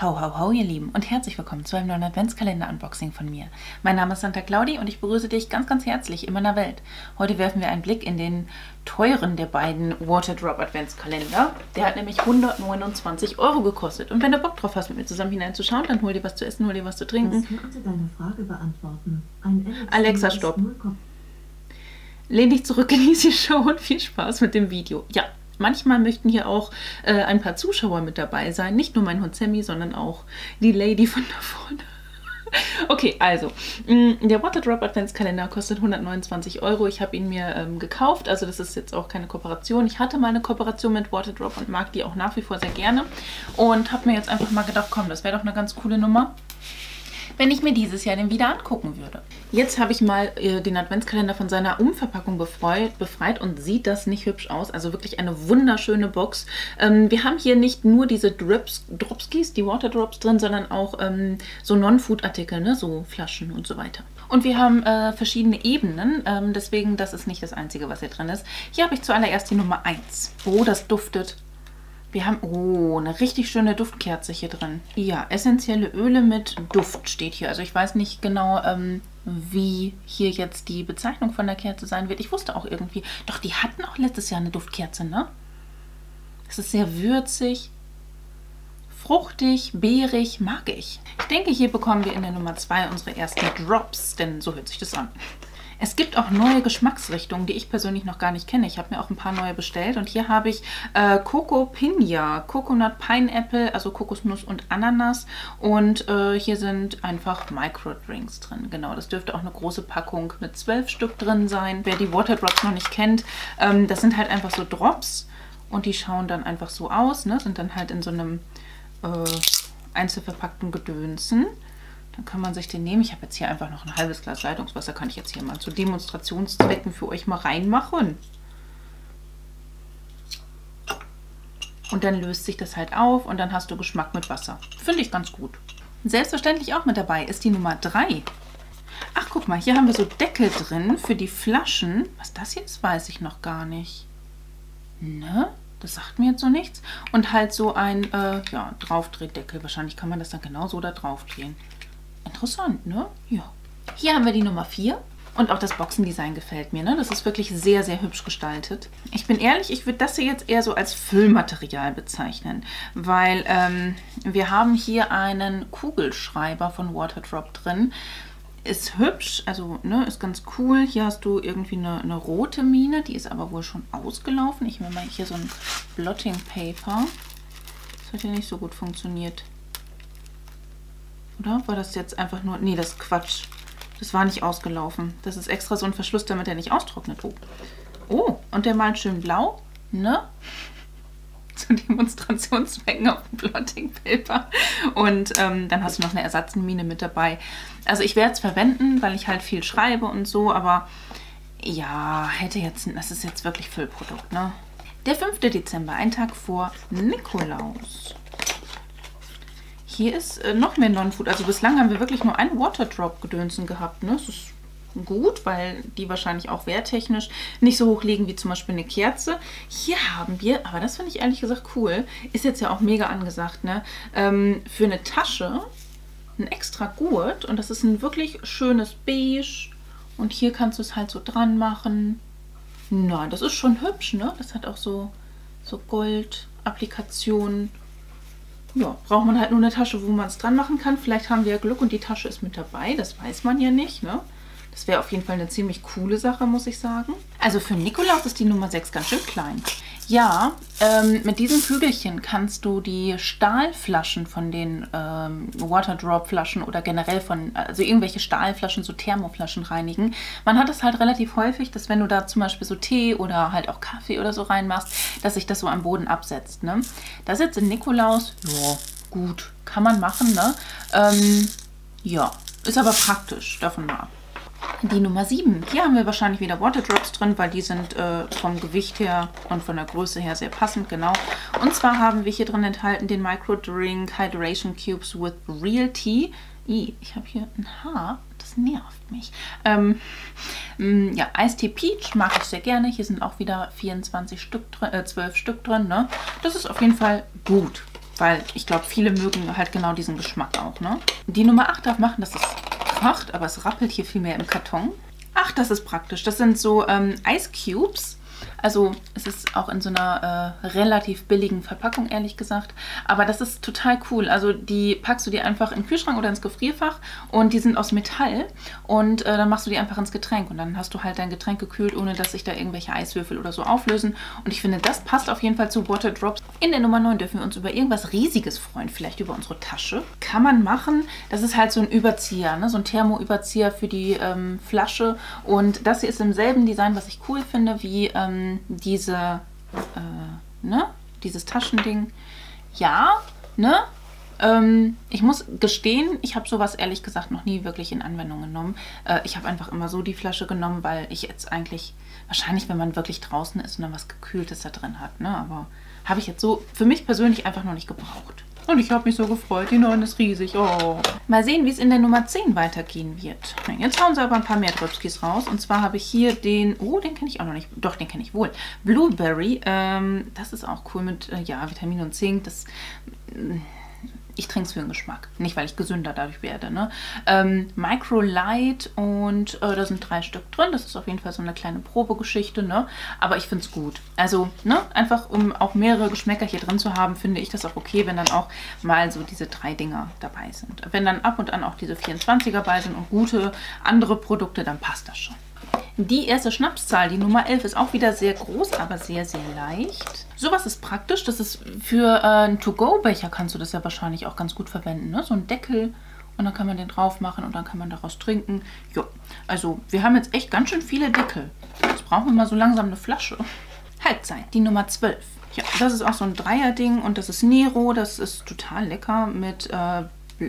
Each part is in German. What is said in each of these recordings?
Ho, ho, ho, ihr Lieben und herzlich willkommen zu einem neuen Adventskalender-Unboxing von mir. Mein Name ist Santa Claudi und ich begrüße dich ganz, ganz herzlich in meiner Welt. Heute werfen wir einen Blick in den teuren der beiden Waterdrop Adventskalender. Der hat nämlich 129 Euro gekostet. Und wenn du Bock drauf hast, mit mir zusammen hineinzuschauen, dann hol dir was zu essen, hol dir was zu trinken. Das könnte deine Frage beantworten. Ein Alexa, stopp. Lehn dich zurück, genieße die Show und viel Spaß mit dem Video. Ja, Manchmal möchten hier auch äh, ein paar Zuschauer mit dabei sein. Nicht nur mein Hund Sammy, sondern auch die Lady von da vorne. Okay, also, mm, der Waterdrop Adventskalender kostet 129 Euro. Ich habe ihn mir ähm, gekauft, also das ist jetzt auch keine Kooperation. Ich hatte mal eine Kooperation mit Waterdrop und mag die auch nach wie vor sehr gerne. Und habe mir jetzt einfach mal gedacht, komm, das wäre doch eine ganz coole Nummer wenn ich mir dieses Jahr den wieder angucken würde. Jetzt habe ich mal äh, den Adventskalender von seiner Umverpackung befreit, befreit und sieht das nicht hübsch aus. Also wirklich eine wunderschöne Box. Ähm, wir haben hier nicht nur diese Drips, Dropskis, die Waterdrops drin, sondern auch ähm, so Non-Food-Artikel, ne? so Flaschen und so weiter. Und wir haben äh, verschiedene Ebenen, ähm, deswegen das ist nicht das Einzige, was hier drin ist. Hier habe ich zuallererst die Nummer 1. Oh, das duftet wir haben, oh, eine richtig schöne Duftkerze hier drin. Ja, essentielle Öle mit Duft steht hier. Also ich weiß nicht genau, ähm, wie hier jetzt die Bezeichnung von der Kerze sein wird. Ich wusste auch irgendwie, doch die hatten auch letztes Jahr eine Duftkerze, ne? Es ist sehr würzig, fruchtig, beerig, mag ich. Ich denke, hier bekommen wir in der Nummer 2 unsere ersten Drops, denn so hört sich das an. Es gibt auch neue Geschmacksrichtungen, die ich persönlich noch gar nicht kenne. Ich habe mir auch ein paar neue bestellt und hier habe ich äh, Coco Pina, Coconut Pineapple, also Kokosnuss und Ananas und äh, hier sind einfach Microdrinks drin. Genau, das dürfte auch eine große Packung mit zwölf Stück drin sein. Wer die Waterdrops noch nicht kennt, ähm, das sind halt einfach so Drops und die schauen dann einfach so aus, ne? sind dann halt in so einem äh, einzelverpackten Gedönsen. Dann kann man sich den nehmen. Ich habe jetzt hier einfach noch ein halbes Glas Leitungswasser. Kann ich jetzt hier mal zu Demonstrationszwecken für euch mal reinmachen. Und dann löst sich das halt auf und dann hast du Geschmack mit Wasser. Finde ich ganz gut. Selbstverständlich auch mit dabei ist die Nummer 3. Ach, guck mal, hier haben wir so Deckel drin für die Flaschen. Was das hier ist, weiß ich noch gar nicht. Ne? Das sagt mir jetzt so nichts. Und halt so ein äh, ja, Draufdrehdeckel. Wahrscheinlich kann man das dann genauso da drauf drehen. Interessant, ne? Ja. Hier haben wir die Nummer 4. Und auch das Boxendesign gefällt mir. Ne? Das ist wirklich sehr, sehr hübsch gestaltet. Ich bin ehrlich, ich würde das hier jetzt eher so als Füllmaterial bezeichnen. Weil ähm, wir haben hier einen Kugelschreiber von Waterdrop drin. Ist hübsch, also ne, ist ganz cool. Hier hast du irgendwie eine, eine rote Mine, die ist aber wohl schon ausgelaufen. Ich nehme mal hier so ein Blotting Paper. Das hat ja nicht so gut funktioniert. Oder war das jetzt einfach nur... Nee, das ist Quatsch. Das war nicht ausgelaufen. Das ist extra so ein Verschluss, damit er nicht austrocknet. Oh, oh und der malt schön blau, ne? Zu Demonstrationszwecken auf dem Blotting Paper. Und ähm, dann hast du noch eine Ersatzmine mit dabei. Also ich werde es verwenden, weil ich halt viel schreibe und so, aber ja, hätte jetzt... Das ist jetzt wirklich Füllprodukt, ne? Der 5. Dezember, ein Tag vor Nikolaus. Hier ist äh, noch mehr Non-Food. Also bislang haben wir wirklich nur ein Waterdrop-Gedönsen gehabt. Ne? Das ist gut, weil die wahrscheinlich auch werttechnisch nicht so hoch liegen wie zum Beispiel eine Kerze. Hier haben wir, aber das finde ich ehrlich gesagt cool, ist jetzt ja auch mega angesagt, ne? Ähm, für eine Tasche ein extra Gurt und das ist ein wirklich schönes Beige und hier kannst du es halt so dran machen. Na, das ist schon hübsch, ne? Das hat auch so, so Gold-Applikationen ja, braucht man halt nur eine Tasche, wo man es dran machen kann. Vielleicht haben wir ja Glück und die Tasche ist mit dabei. Das weiß man ja nicht, ne? Das wäre auf jeden Fall eine ziemlich coole Sache, muss ich sagen. Also für Nikolaus ist die Nummer 6 ganz schön klein. Ja, ähm, mit diesem Kügelchen kannst du die Stahlflaschen von den ähm, Waterdrop-Flaschen oder generell von, also irgendwelche Stahlflaschen, so Thermoflaschen reinigen. Man hat es halt relativ häufig, dass wenn du da zum Beispiel so Tee oder halt auch Kaffee oder so reinmachst, dass sich das so am Boden absetzt. Ne? Das jetzt in Nikolaus, ja, gut, kann man machen, ne? Ähm, ja, ist aber praktisch, davon mal ab. Die Nummer 7. Hier haben wir wahrscheinlich wieder Waterdrops drin, weil die sind äh, vom Gewicht her und von der Größe her sehr passend, genau. Und zwar haben wir hier drin enthalten den Micro Drink Hydration Cubes with Real Tea. I, ich habe hier ein Haar, das nervt mich. Ähm, mm, ja, Eistee Peach mag ich sehr gerne. Hier sind auch wieder 24 Stück drin, äh, 12 Stück drin. Ne? Das ist auf jeden Fall gut. Weil ich glaube, viele mögen halt genau diesen Geschmack auch, ne? Die Nummer 8 darf machen, dass es kracht, aber es rappelt hier viel mehr im Karton. Ach, das ist praktisch. Das sind so ähm, Ice Cubes. Also es ist auch in so einer äh, relativ billigen Verpackung, ehrlich gesagt. Aber das ist total cool. Also die packst du dir einfach in den Kühlschrank oder ins Gefrierfach und die sind aus Metall. Und äh, dann machst du die einfach ins Getränk. Und dann hast du halt dein Getränk gekühlt, ohne dass sich da irgendwelche Eiswürfel oder so auflösen. Und ich finde, das passt auf jeden Fall zu Water Drops. In der Nummer 9 dürfen wir uns über irgendwas Riesiges freuen. Vielleicht über unsere Tasche. Kann man machen. Das ist halt so ein Überzieher, ne? so ein Thermoüberzieher für die ähm, Flasche. Und das hier ist im selben Design, was ich cool finde, wie... Ähm, diese, äh, ne, dieses Taschending. Ja, ne? Ähm, ich muss gestehen, ich habe sowas ehrlich gesagt noch nie wirklich in Anwendung genommen. Äh, ich habe einfach immer so die Flasche genommen, weil ich jetzt eigentlich, wahrscheinlich, wenn man wirklich draußen ist und dann was Gekühltes da drin hat, ne? Aber habe ich jetzt so für mich persönlich einfach noch nicht gebraucht. Und ich habe mich so gefreut. Die 9 ist riesig. Oh. Mal sehen, wie es in der Nummer 10 weitergehen wird. Jetzt hauen sie aber ein paar mehr Dröpskis raus. Und zwar habe ich hier den... Oh, den kenne ich auch noch nicht. Doch, den kenne ich wohl. Blueberry. Ähm, das ist auch cool mit äh, ja, Vitamin und Zink. Das ich trinke es für den Geschmack, nicht weil ich gesünder dadurch werde. Ne? Ähm, Micro Light und äh, da sind drei Stück drin. Das ist auf jeden Fall so eine kleine Probegeschichte, ne? aber ich finde es gut. Also ne? einfach um auch mehrere Geschmäcker hier drin zu haben, finde ich das auch okay, wenn dann auch mal so diese drei Dinger dabei sind. Wenn dann ab und an auch diese 24er dabei sind und gute andere Produkte, dann passt das schon. Die erste Schnapszahl, die Nummer 11, ist auch wieder sehr groß, aber sehr, sehr leicht. Sowas ist praktisch. Das ist für äh, einen To-Go-Becher kannst du das ja wahrscheinlich auch ganz gut verwenden. Ne? So ein Deckel und dann kann man den drauf machen und dann kann man daraus trinken. Jo, also wir haben jetzt echt ganz schön viele Deckel. Jetzt brauchen wir mal so langsam eine Flasche. Halbzeit, die Nummer 12. Ja, das ist auch so ein Dreier-Ding und das ist Nero. Das ist total lecker mit äh,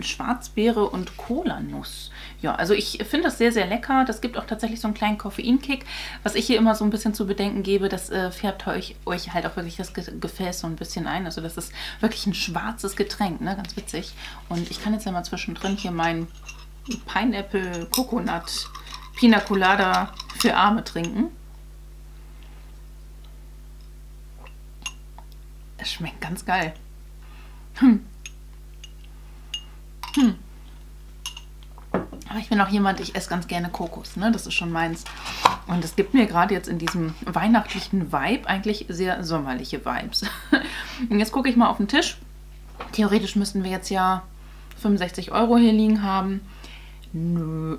Schwarzbeere und Cola-Nuss. Ja, also ich finde das sehr, sehr lecker. Das gibt auch tatsächlich so einen kleinen Koffeinkick. Was ich hier immer so ein bisschen zu bedenken gebe, das äh, färbt euch, euch halt auch wirklich das Gefäß so ein bisschen ein. Also das ist wirklich ein schwarzes Getränk, ne? Ganz witzig. Und ich kann jetzt ja mal zwischendrin hier mein Pineapple Coconut Pina Colada für Arme trinken. Es schmeckt ganz geil. Hm. Hm. Aber ich bin auch jemand, ich esse ganz gerne Kokos, ne? Das ist schon meins. Und es gibt mir gerade jetzt in diesem weihnachtlichen Vibe eigentlich sehr sommerliche Vibes. Und jetzt gucke ich mal auf den Tisch. Theoretisch müssten wir jetzt ja 65 Euro hier liegen haben. Nö.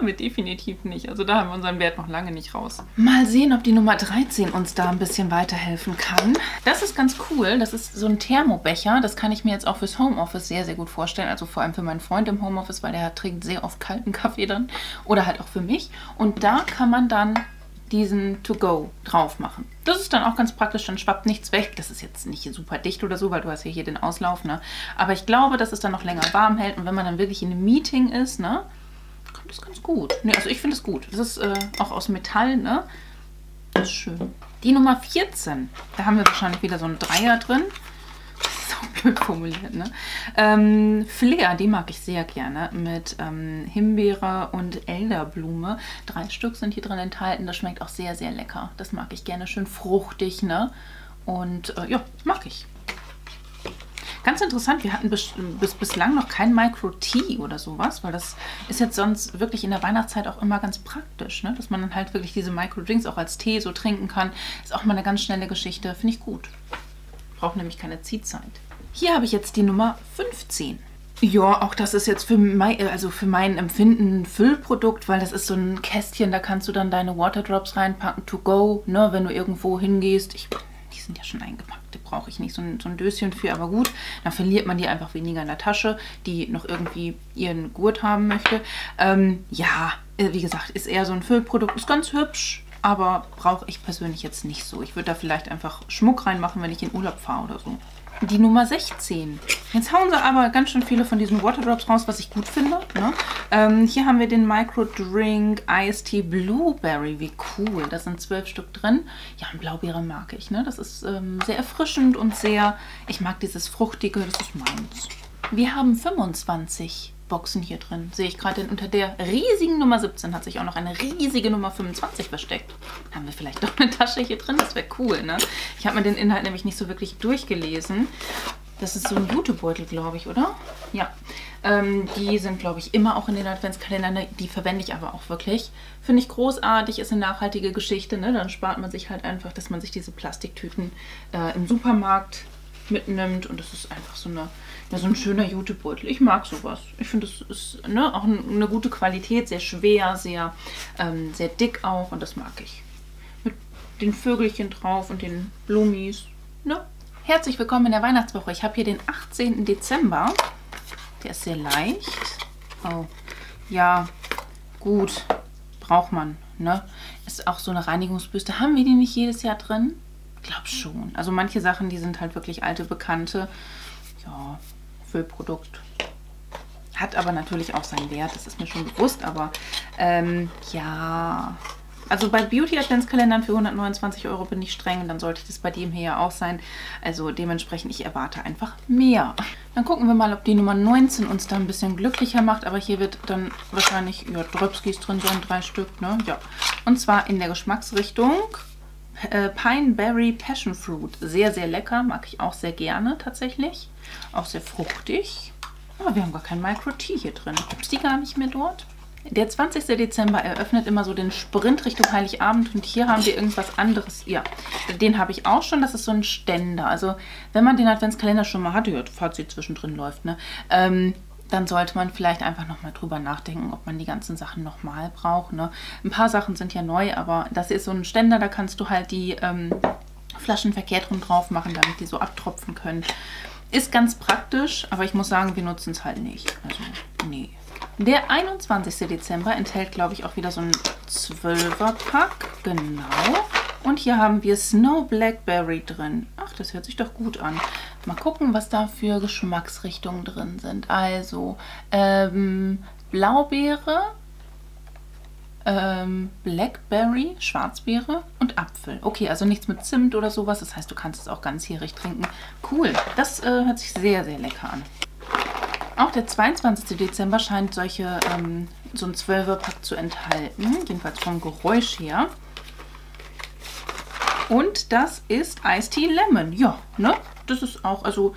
Haben wir definitiv nicht. Also da haben wir unseren Wert noch lange nicht raus. Mal sehen, ob die Nummer 13 uns da ein bisschen weiterhelfen kann. Das ist ganz cool. Das ist so ein Thermobecher. Das kann ich mir jetzt auch fürs Homeoffice sehr, sehr gut vorstellen. Also vor allem für meinen Freund im Homeoffice, weil der trinkt sehr oft kalten Kaffee dann. Oder halt auch für mich. Und da kann man dann diesen To-Go drauf machen. Das ist dann auch ganz praktisch, dann schwappt nichts weg. Das ist jetzt nicht super dicht oder so, weil du hast ja hier den Auslauf, ne? Aber ich glaube, dass es dann noch länger warm hält und wenn man dann wirklich in einem Meeting ist, ne? Das ist ganz gut. Nee, also ich finde es gut. Das ist äh, auch aus Metall, ne? Das ist schön. Die Nummer 14. Da haben wir wahrscheinlich wieder so einen Dreier drin. Auch blöd formuliert, ne? Ähm, Flair, die mag ich sehr gerne. Mit ähm, Himbeere und Elderblume. Drei Stück sind hier drin enthalten. Das schmeckt auch sehr, sehr lecker. Das mag ich gerne. Schön fruchtig, ne? Und äh, ja, mag ich. Ganz interessant, wir hatten bis, bis bislang noch kein Micro-Tea oder sowas, weil das ist jetzt sonst wirklich in der Weihnachtszeit auch immer ganz praktisch, ne? dass man dann halt wirklich diese Micro-Drinks auch als Tee so trinken kann. Ist auch mal eine ganz schnelle Geschichte, finde ich gut. Braucht nämlich keine Ziehzeit. Hier habe ich jetzt die Nummer 15. Ja, auch das ist jetzt für mein, also für mein Empfinden ein Füllprodukt, weil das ist so ein Kästchen, da kannst du dann deine Waterdrops reinpacken, to go, ne, wenn du irgendwo hingehst. Ich die sind ja schon eingepackt, da brauche ich nicht so ein, so ein Döschen für, aber gut, dann verliert man die einfach weniger in der Tasche, die noch irgendwie ihren Gurt haben möchte. Ähm, ja, äh, wie gesagt, ist eher so ein Füllprodukt, ist ganz hübsch, aber brauche ich persönlich jetzt nicht so. Ich würde da vielleicht einfach Schmuck reinmachen, wenn ich in Urlaub fahre oder so die Nummer 16. Jetzt hauen sie aber ganz schön viele von diesen Waterdrops raus, was ich gut finde. Ne? Ähm, hier haben wir den Micro Drink Tea Blueberry. Wie cool. Da sind zwölf Stück drin. Ja, Blaubeere mag ich. Ne? Das ist ähm, sehr erfrischend und sehr... Ich mag dieses Fruchtige, das ist meins. Wir haben 25 Boxen hier drin. Sehe ich gerade, unter der riesigen Nummer 17 hat sich auch noch eine riesige Nummer 25 versteckt. Haben wir vielleicht doch eine Tasche hier drin? Das wäre cool, ne? Ich habe mir den Inhalt nämlich nicht so wirklich durchgelesen. Das ist so ein Jutebeutel, glaube ich, oder? Ja. Ähm, die sind, glaube ich, immer auch in den Adventskalendern. Die verwende ich aber auch wirklich. Finde ich großartig, ist eine nachhaltige Geschichte. Ne? Dann spart man sich halt einfach, dass man sich diese Plastiktüten äh, im Supermarkt mitnimmt. Und das ist einfach so, eine, ja, so ein schöner Jutebeutel. Ich mag sowas. Ich finde, das ist ne, auch eine gute Qualität. Sehr schwer, sehr, ähm, sehr dick auch. Und das mag ich. Mit den Vögelchen drauf und den Blumis. Ne? Herzlich willkommen in der Weihnachtswoche. Ich habe hier den 18. Dezember. Der ist sehr leicht. Oh, ja, gut. Braucht man, ne? Ist auch so eine Reinigungsbürste. Haben wir die nicht jedes Jahr drin? Ich glaube schon. Also manche Sachen, die sind halt wirklich alte Bekannte. Ja, Füllprodukt. Hat aber natürlich auch seinen Wert, das ist mir schon bewusst. Aber ähm, ja, also bei Beauty Adventskalendern für 129 Euro bin ich streng, dann sollte das bei dem hier ja auch sein. Also dementsprechend, ich erwarte einfach mehr. Dann gucken wir mal, ob die Nummer 19 uns da ein bisschen glücklicher macht. Aber hier wird dann wahrscheinlich ja, Dröpskis drin sein, drei Stück, ne? Ja. Und zwar in der Geschmacksrichtung äh, Pine Berry Passion Fruit. Sehr, sehr lecker, mag ich auch sehr gerne tatsächlich. Auch sehr fruchtig. Aber wir haben gar kein Micro Tea hier drin. Gibt es die gar nicht mehr dort? Der 20. Dezember eröffnet immer so den Sprint Richtung Heiligabend und hier haben wir irgendwas anderes. Ja, den habe ich auch schon. Das ist so ein Ständer. Also wenn man den Adventskalender schon mal hatte, ja, sie zwischendrin läuft, ne, ähm, dann sollte man vielleicht einfach nochmal drüber nachdenken, ob man die ganzen Sachen nochmal braucht. Ne? Ein paar Sachen sind ja neu, aber das ist so ein Ständer, da kannst du halt die ähm, Flaschen verkehrt rum drauf machen, damit die so abtropfen können. Ist ganz praktisch, aber ich muss sagen, wir nutzen es halt nicht. Also, nee. Der 21. Dezember enthält, glaube ich, auch wieder so ein 12er-Pack. Genau. Und hier haben wir Snow Blackberry drin. Ach, das hört sich doch gut an. Mal gucken, was da für Geschmacksrichtungen drin sind. Also, ähm, Blaubeere, ähm, Blackberry, Schwarzbeere und Apfel. Okay, also nichts mit Zimt oder sowas. Das heißt, du kannst es auch ganzjährig trinken. Cool, das äh, hört sich sehr, sehr lecker an. Auch der 22. Dezember scheint solche, ähm, so ein 12er-Pack zu enthalten. Jedenfalls vom Geräusch her. Und das ist Tea Lemon. Ja, ne? Das ist auch, also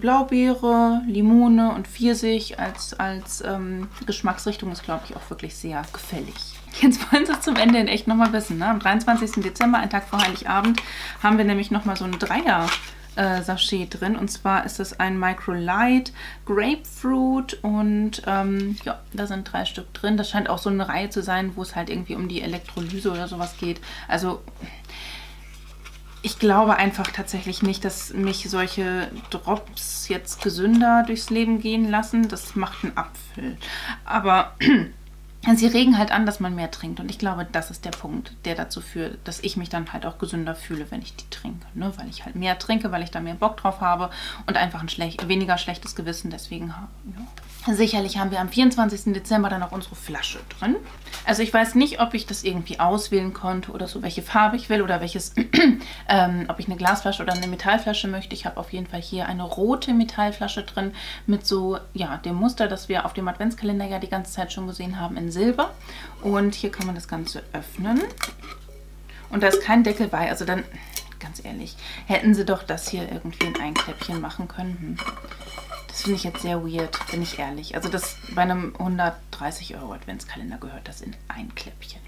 Blaubeere, Limone und Pfirsich als, als ähm, Geschmacksrichtung ist, glaube ich, auch wirklich sehr gefällig. Jetzt wollen Sie es zum Ende in echt nochmal wissen. Ne? Am 23. Dezember, ein Tag vor Heiligabend, haben wir nämlich nochmal so ein Dreier äh, Sachet drin. Und zwar ist es ein Micro Light Grapefruit und ähm, ja, da sind drei Stück drin. Das scheint auch so eine Reihe zu sein, wo es halt irgendwie um die Elektrolyse oder sowas geht. Also ich glaube einfach tatsächlich nicht, dass mich solche Drops jetzt gesünder durchs Leben gehen lassen. Das macht ein Apfel. Aber sie regen halt an, dass man mehr trinkt. Und ich glaube, das ist der Punkt, der dazu führt, dass ich mich dann halt auch gesünder fühle, wenn ich die trinke. Ne? Weil ich halt mehr trinke, weil ich da mehr Bock drauf habe und einfach ein schlech weniger schlechtes Gewissen deswegen habe. Ja. Sicherlich haben wir am 24. Dezember dann auch unsere Flasche drin. Also ich weiß nicht, ob ich das irgendwie auswählen konnte oder so, welche Farbe ich will oder welches, ähm, ob ich eine Glasflasche oder eine Metallflasche möchte. Ich habe auf jeden Fall hier eine rote Metallflasche drin mit so, ja, dem Muster, das wir auf dem Adventskalender ja die ganze Zeit schon gesehen haben, in Silber. Und hier kann man das Ganze öffnen. Und da ist kein Deckel bei, also dann, ganz ehrlich, hätten sie doch das hier irgendwie in ein Kläppchen machen können. Hm. Das finde ich jetzt sehr weird, bin ich ehrlich. Also das bei einem 130 Euro Adventskalender gehört das in ein Kläppchen.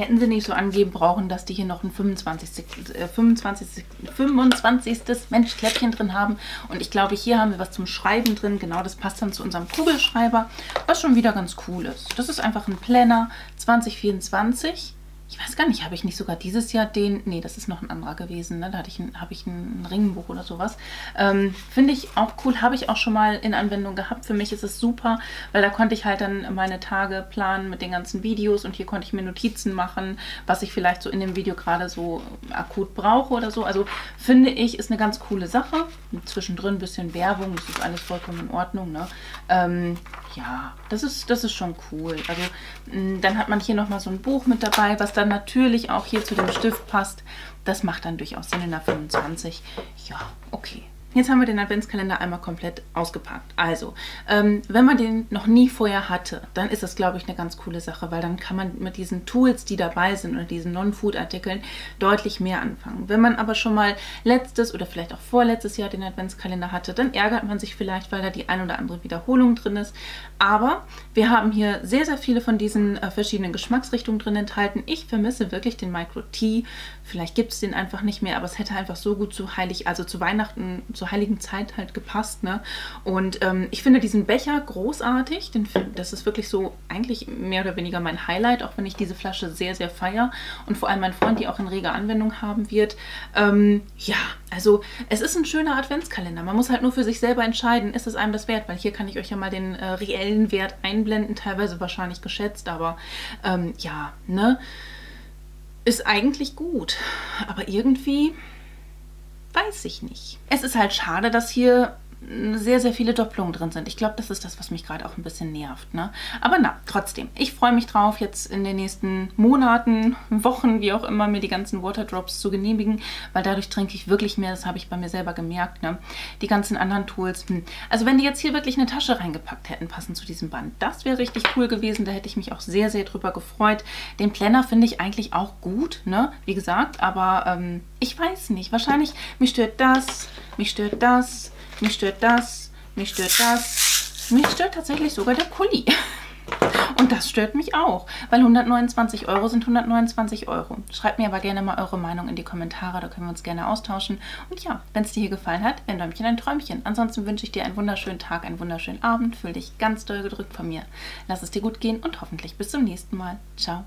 Hätten sie nicht so angeben brauchen, dass die hier noch ein 25. Äh, 25. 25. Mensch Kläppchen drin haben. Und ich glaube, hier haben wir was zum Schreiben drin. Genau, das passt dann zu unserem Kugelschreiber, was schon wieder ganz cool ist. Das ist einfach ein Planner 2024 ich weiß gar nicht, habe ich nicht sogar dieses Jahr den, nee, das ist noch ein anderer gewesen, ne? da hatte ich ein, habe ich ein Ringbuch oder sowas. Ähm, Finde ich auch cool, habe ich auch schon mal in Anwendung gehabt. Für mich ist es super, weil da konnte ich halt dann meine Tage planen mit den ganzen Videos und hier konnte ich mir Notizen machen, was ich vielleicht so in dem Video gerade so akut brauche oder so. Also finde ich, ist eine ganz coole Sache. Zwischendrin ein bisschen Werbung, das ist alles vollkommen in Ordnung. Ne? Ähm, ja, das ist, das ist schon cool. Also dann hat man hier nochmal so ein Buch mit dabei, was dann natürlich auch hier zu dem Stift passt. Das macht dann durchaus Sinn in der 25. Ja, okay. Jetzt haben wir den Adventskalender einmal komplett ausgepackt. Also, ähm, wenn man den noch nie vorher hatte, dann ist das, glaube ich, eine ganz coole Sache, weil dann kann man mit diesen Tools, die dabei sind oder diesen Non-Food-Artikeln deutlich mehr anfangen. Wenn man aber schon mal letztes oder vielleicht auch vorletztes Jahr den Adventskalender hatte, dann ärgert man sich vielleicht, weil da die ein oder andere Wiederholung drin ist. Aber wir haben hier sehr, sehr viele von diesen äh, verschiedenen Geschmacksrichtungen drin enthalten. Ich vermisse wirklich den Micro Tea. Vielleicht gibt es den einfach nicht mehr, aber es hätte einfach so gut zu Heilig, also zu Weihnachten zur heiligen Zeit halt gepasst. Ne? Und ähm, ich finde diesen Becher großartig. Den, das ist wirklich so eigentlich mehr oder weniger mein Highlight, auch wenn ich diese Flasche sehr, sehr feier und vor allem mein Freund die auch in reger Anwendung haben wird. Ähm, ja, also es ist ein schöner Adventskalender. Man muss halt nur für sich selber entscheiden, ist es einem das wert, weil hier kann ich euch ja mal den äh, reellen Wert einblenden, teilweise wahrscheinlich geschätzt, aber ähm, ja, ne? Ist eigentlich gut, aber irgendwie Weiß ich nicht. Es ist halt schade, dass hier sehr, sehr viele Doppelungen drin sind. Ich glaube, das ist das, was mich gerade auch ein bisschen nervt. Ne? Aber na, trotzdem. Ich freue mich drauf, jetzt in den nächsten Monaten, Wochen, wie auch immer, mir die ganzen Waterdrops zu genehmigen, weil dadurch trinke ich wirklich mehr. Das habe ich bei mir selber gemerkt. Ne? Die ganzen anderen Tools. Hm. Also wenn die jetzt hier wirklich eine Tasche reingepackt hätten, passend zu diesem Band, das wäre richtig cool gewesen. Da hätte ich mich auch sehr, sehr drüber gefreut. Den Planner finde ich eigentlich auch gut, ne? wie gesagt, aber ähm, ich weiß nicht. Wahrscheinlich, mich stört das, mich stört das, mich stört das, mich stört das. Mich stört tatsächlich sogar der Kuli. Und das stört mich auch, weil 129 Euro sind 129 Euro. Schreibt mir aber gerne mal eure Meinung in die Kommentare, da können wir uns gerne austauschen. Und ja, wenn es dir hier gefallen hat, ein Däumchen, ein Träumchen. Ansonsten wünsche ich dir einen wunderschönen Tag, einen wunderschönen Abend. Fühl dich ganz doll gedrückt von mir. Lass es dir gut gehen und hoffentlich bis zum nächsten Mal. Ciao.